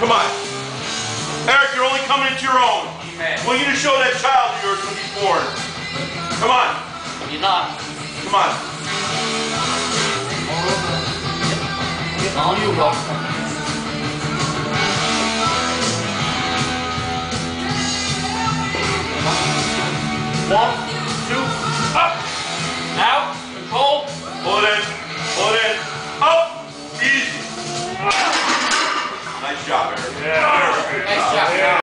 Come on. Eric, you're only coming into your own. Amen. I want you to show that child of yours when he's born. Come on. You're not. Come on. Oh, on you. One, two, up, out, control, pull it in. Nice job, Eric. Yeah.